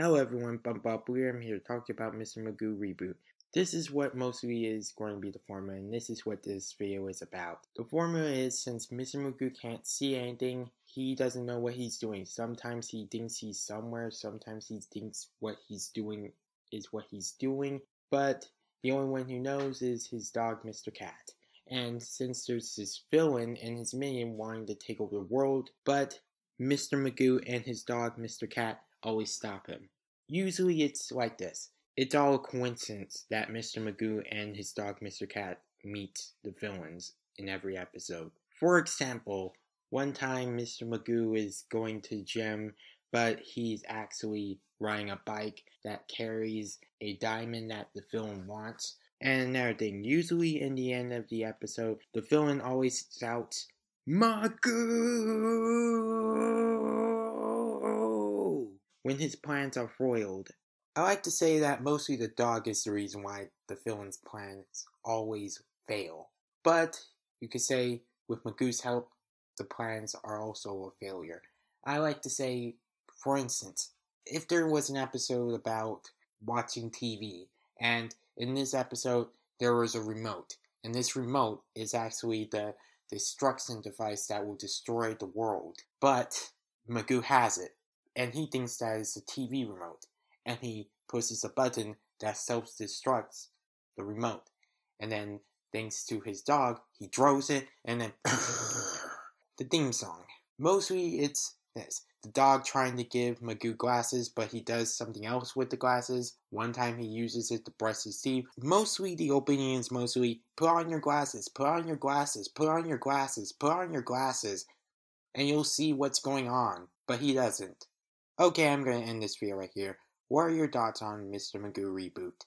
Hello everyone, Bump Up We I'm here to talk about Mr. Magoo Reboot. This is what mostly is going to be the formula, and this is what this video is about. The formula is since Mr. Magoo can't see anything, he doesn't know what he's doing. Sometimes he thinks he's somewhere, sometimes he thinks what he's doing is what he's doing, but the only one who knows is his dog, Mr. Cat. And since there's this villain and his minion wanting to take over the world, but Mr. Magoo and his dog, Mr. Cat, always stop him. Usually it's like this. It's all a coincidence that Mr. Magoo and his dog, Mr. Cat, meet the villains in every episode. For example, one time Mr. Magoo is going to gym, but he's actually riding a bike that carries a diamond that the villain wants. And another thing, usually in the end of the episode, the villain always shouts, Magoo! When his plans are foiled. I like to say that mostly the dog is the reason why the villain's plans always fail. But you could say with Magoo's help, the plans are also a failure. I like to say, for instance, if there was an episode about watching TV, and in this episode there was a remote, and this remote is actually the destruction device that will destroy the world. But Magoo has it, and he thinks that it's a TV remote, and he pushes a button that self-destructs the remote, and then thanks to his dog, he throws it, and then the theme song. Mostly it's this. The dog trying to give Magoo glasses, but he does something else with the glasses. One time he uses it to brush his teeth. Mostly the opening is mostly put on your glasses, put on your glasses, put on your glasses, put on your glasses, and you'll see what's going on. But he doesn't. Okay, I'm to end this video right here. What are your thoughts on Mr. Magoo Reboot?